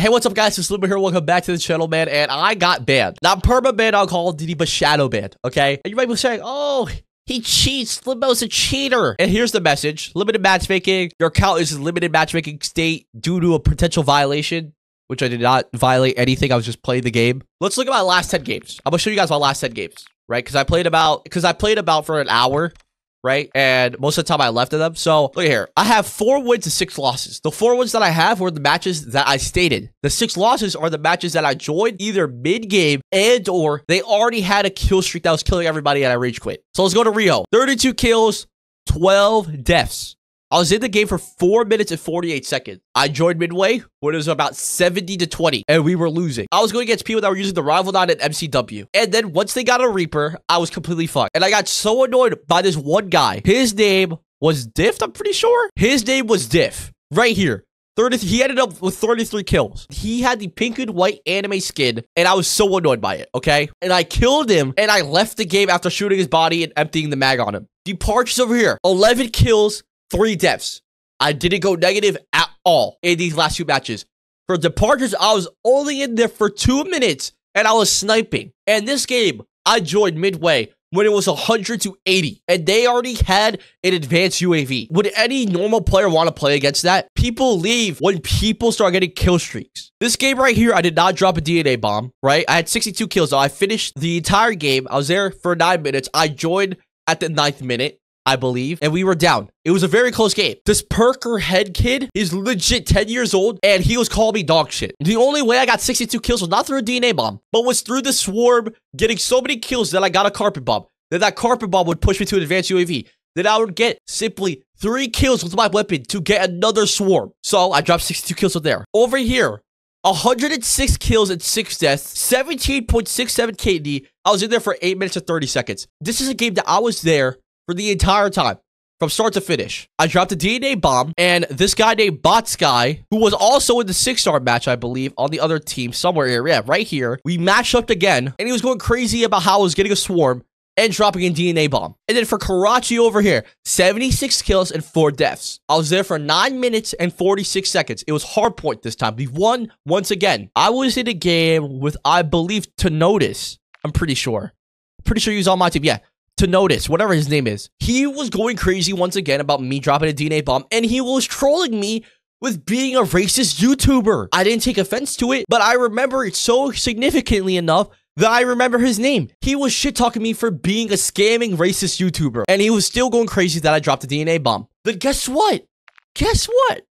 Hey, what's up, guys? It's Limbo here. Welcome back to the channel, man. And I got banned. Not perma banned on Call of Duty, but shadow banned, okay? And you might be saying, oh, he cheats. Limbo's a cheater. And here's the message. Limited matchmaking. Your account is in limited matchmaking state due to a potential violation, which I did not violate anything. I was just playing the game. Let's look at my last 10 games. I'm going to show you guys my last 10 games, right? Because I played about, because I played about for an hour right? And most of the time I left them. So look here. I have four wins and six losses. The four wins that I have were the matches that I stated. The six losses are the matches that I joined either mid-game and or they already had a kill streak that was killing everybody and I rage quit. So let's go to Rio. 32 kills, 12 deaths. I was in the game for 4 minutes and 48 seconds. I joined midway when it was about 70 to 20, and we were losing. I was going against people that were using the Rival 9 and MCW. And then once they got a Reaper, I was completely fucked. And I got so annoyed by this one guy. His name was Diff, I'm pretty sure. His name was Diff. Right here. 30, he ended up with 33 kills. He had the pink and white anime skin, and I was so annoyed by it, okay? And I killed him, and I left the game after shooting his body and emptying the mag on him. Departures over here. 11 kills, three deaths. I didn't go negative at all in these last two matches. For departures, I was only in there for two minutes and I was sniping. And this game, I joined midway when it was 100 to 80 and they already had an advanced UAV. Would any normal player want to play against that? People leave when people start getting kill streaks. This game right here, I did not drop a DNA bomb, right? I had 62 kills. I finished the entire game. I was there for nine minutes. I joined at the ninth minute. I believe, and we were down. It was a very close game. This Perker head kid is legit 10 years old, and he was calling me dog shit. The only way I got 62 kills was not through a DNA bomb, but was through the swarm getting so many kills that I got a carpet bomb. Then that carpet bomb would push me to an advanced UAV. Then I would get simply three kills with my weapon to get another swarm. So I dropped 62 kills with there. Over here, 106 kills and 6 deaths, 17.67 KD. I was in there for 8 minutes and 30 seconds. This is a game that I was there for the entire time from start to finish. I dropped a DNA bomb, and this guy named Bots Guy, who was also in the six-star match, I believe, on the other team somewhere here. Yeah, right here. We matched up again, and he was going crazy about how I was getting a swarm and dropping a DNA bomb. And then for Karachi over here, 76 kills and 4 deaths. I was there for 9 minutes and 46 seconds. It was hardpoint this time. We won once again. I was in a game with, I believe, to notice. I'm pretty sure. Pretty sure he was on my team. Yeah to notice, whatever his name is. He was going crazy once again about me dropping a DNA bomb, and he was trolling me with being a racist YouTuber. I didn't take offense to it, but I remember it so significantly enough that I remember his name. He was shit talking me for being a scamming racist YouTuber, and he was still going crazy that I dropped a DNA bomb. But guess what? Guess what?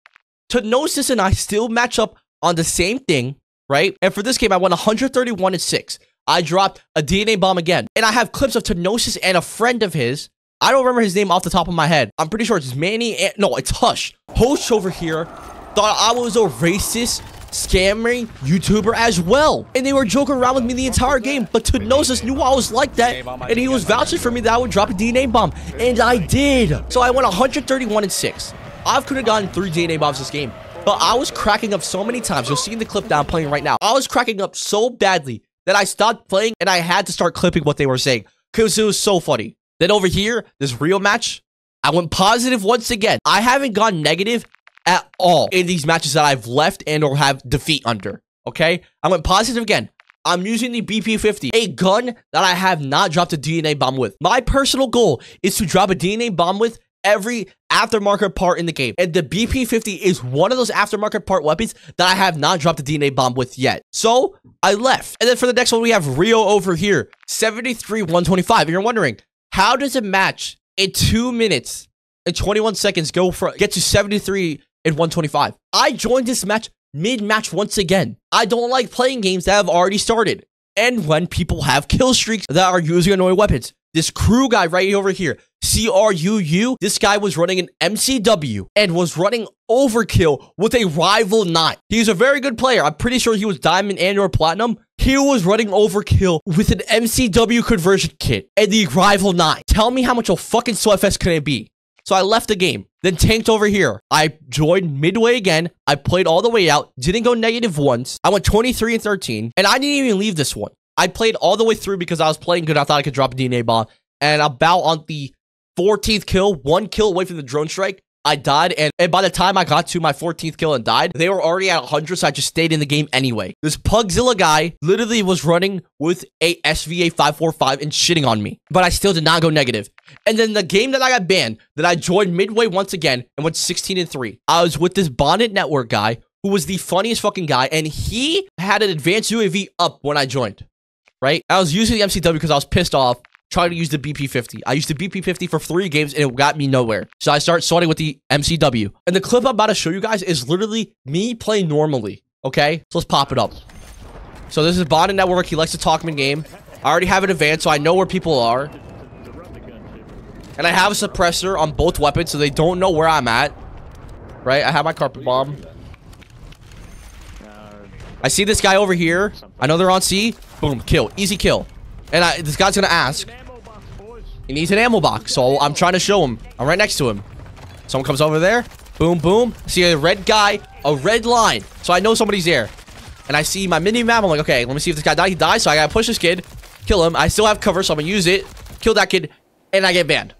Tenosis and I still match up on the same thing, right? And for this game, I went 131 and 6. I dropped a DNA bomb again. And I have clips of Tenosis and a friend of his. I don't remember his name off the top of my head. I'm pretty sure it's Manny. And, no, it's Hush. Host over here thought I was a racist scamming YouTuber as well. And they were joking around with me the entire game. But Tenosis knew I was like that. And he was vouching for me that I would drop a DNA bomb. And I did. So I went 131 and 6. I could have gotten three DNA bombs this game. But I was cracking up so many times. You'll see in the clip that I'm playing right now. I was cracking up so badly that I stopped playing and I had to start clipping what they were saying because it was so funny. Then over here, this real match, I went positive once again. I haven't gone negative at all in these matches that I've left and or have defeat under. Okay, I went positive again. I'm using the BP-50, a gun that I have not dropped a DNA bomb with. My personal goal is to drop a DNA bomb with every aftermarket part in the game. And the BP-50 is one of those aftermarket part weapons that I have not dropped a DNA bomb with yet. So I left. And then for the next one, we have Rio over here, 73, 125. And you're wondering, how does it match in two minutes and 21 seconds go for get to 73 and 125? I joined this match mid-match once again. I don't like playing games that have already started. And when people have kill streaks that are using annoying weapons. This crew guy right over here, CRUU, this guy was running an MCW and was running overkill with a rival nine. He's a very good player. I'm pretty sure he was diamond and or platinum. He was running overkill with an MCW conversion kit and the rival nine. Tell me how much of a fucking sweatfest can it be? So I left the game, then tanked over here. I joined midway again. I played all the way out, didn't go negative once. I went 23 and 13, and I didn't even leave this one. I played all the way through because I was playing good. I thought I could drop a DNA bomb. And about on the 14th kill, one kill away from the drone strike, I died, and, and by the time I got to my 14th kill and died, they were already at 100, so I just stayed in the game anyway. This Pugzilla guy literally was running with a SVA 545 and shitting on me, but I still did not go negative. And then the game that I got banned, that I joined midway once again and went 16 and 3, I was with this Bonnet Network guy who was the funniest fucking guy, and he had an advanced UAV up when I joined, right? I was using the MCW because I was pissed off trying to use the BP50. I used the BP50 for three games and it got me nowhere. So I start starting with the MCW. And the clip I'm about to show you guys is literally me playing normally. Okay? So let's pop it up. So this is Bond Network. He likes to talk in game. I already have it advanced, so I know where people are. And I have a suppressor on both weapons, so they don't know where I'm at. Right? I have my carpet bomb. I see this guy over here. I know they're on C. Boom, kill. Easy kill. And I, this guy's gonna ask. He needs an ammo box, so I'm trying to show him. I'm right next to him. Someone comes over there. Boom, boom. See a red guy, a red line. So I know somebody's there. And I see my mini map. I'm like, okay, let me see if this guy dies. He dies, so I gotta push this kid, kill him. I still have cover, so I'm gonna use it, kill that kid, and I get banned.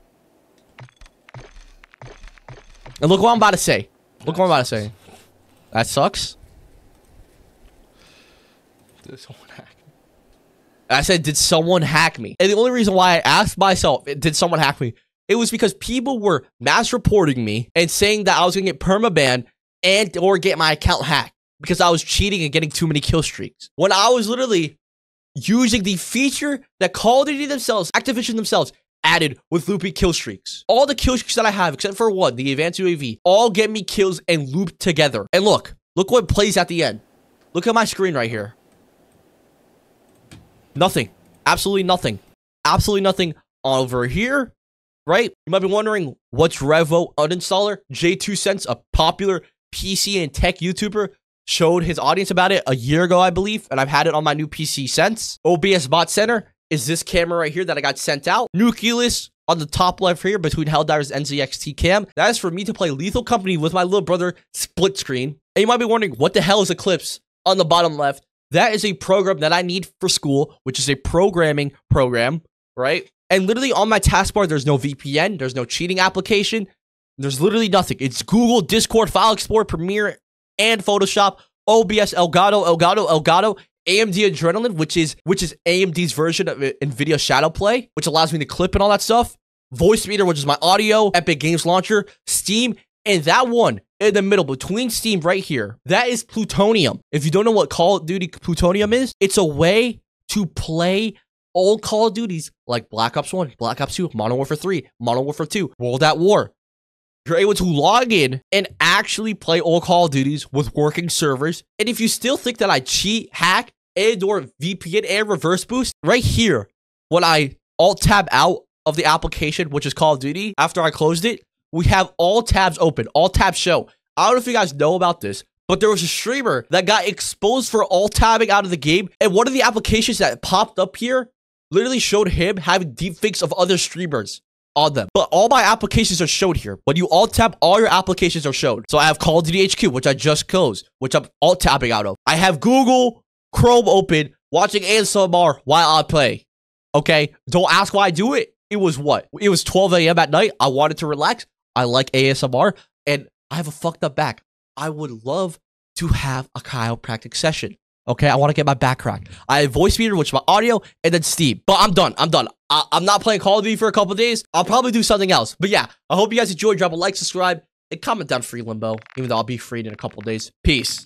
And look what I'm about to say. Look what I'm about to say. That sucks. I said, did someone hack me? And the only reason why I asked myself, did someone hack me? It was because people were mass reporting me and saying that I was going to get permaban and or get my account hacked because I was cheating and getting too many kill streaks. When I was literally using the feature that Call of Duty themselves, Activision themselves, added with loopy kill streaks. All the kill streaks that I have, except for one, the advanced UAV, all get me kills and loop together. And look, look what plays at the end. Look at my screen right here. Nothing. Absolutely nothing. Absolutely nothing over here, right? You might be wondering, what's Revo Uninstaller? JayzTwoCents, a popular PC and tech YouTuber, showed his audience about it a year ago, I believe, and I've had it on my new PC since. OBS Bot Center is this camera right here that I got sent out. Nucleus on the top left here between Helldiver's NZXT cam. That is for me to play Lethal Company with my little brother split screen. And you might be wondering, what the hell is Eclipse on the bottom left? That is a program that I need for school, which is a programming program, right? And literally on my taskbar, there's no VPN, there's no cheating application, there's literally nothing. It's Google, Discord, File Explorer, Premiere, and Photoshop, OBS, Elgato, Elgato, Elgato, AMD Adrenalin, which is which is AMD's version of NVIDIA Shadowplay, which allows me to clip and all that stuff. Voicemeeter, which is my audio, Epic Games Launcher, Steam, and that one in the middle between Steam right here, that is plutonium. If you don't know what Call of Duty plutonium is, it's a way to play old Call of Duties like Black Ops 1, Black Ops 2, Modern Warfare 3, Modern Warfare 2, World at War. You're able to log in and actually play old Call of Duties with working servers. And if you still think that I cheat, hack, and or VPN and reverse boost, right here, when I alt tab out of the application, which is Call of Duty, after I closed it, we have all tabs open, all tabs show. I don't know if you guys know about this, but there was a streamer that got exposed for all tabbing out of the game. And one of the applications that popped up here literally showed him having deepfakes of other streamers on them. But all my applications are showed here. When you alt tab, all your applications are showed. So I have Call of Duty HQ, which I just closed, which I'm alt tabbing out of. I have Google Chrome open, watching ASMR while I play. Okay? Don't ask why I do it. It was what? It was 12 a.m. at night. I wanted to relax. I like ASMR, and I have a fucked up back. I would love to have a chiropractic session. Okay, I want to get my back cracked. I have Voicemeeter, which is my audio, and then Steam. But I'm done. I'm done. I- am not playing Call of Duty for a couple days. I'll probably do something else. But yeah, I hope you guys enjoyed. Drop a like, subscribe, and comment down free limbo, even though I'll be freed in a couple days. Peace.